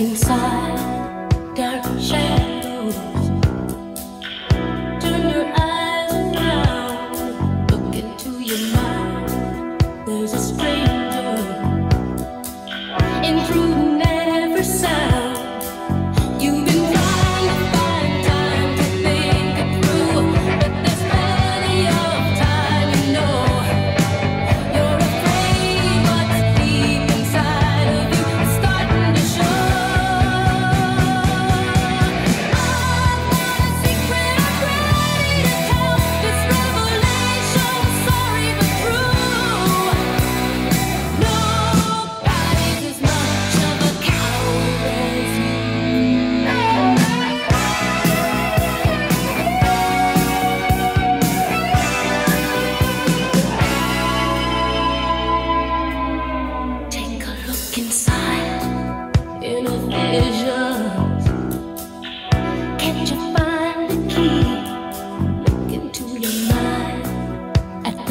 inside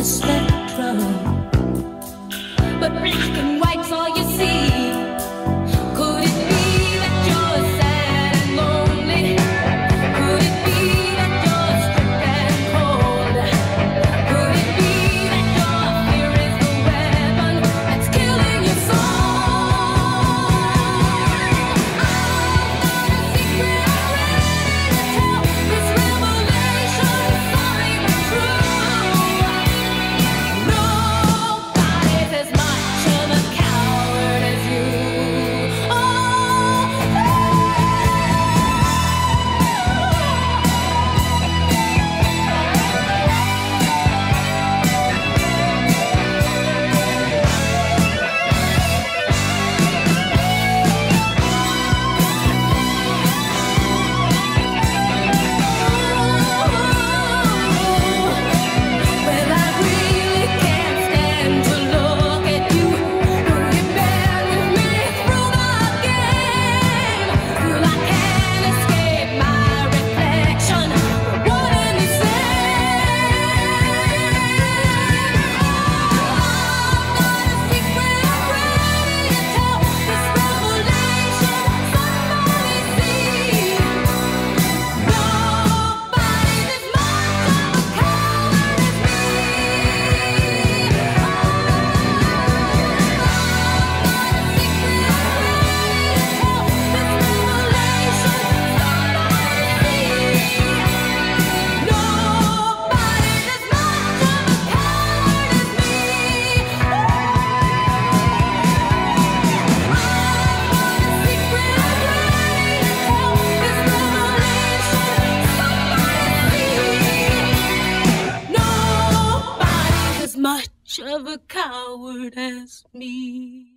at Much of a coward as me.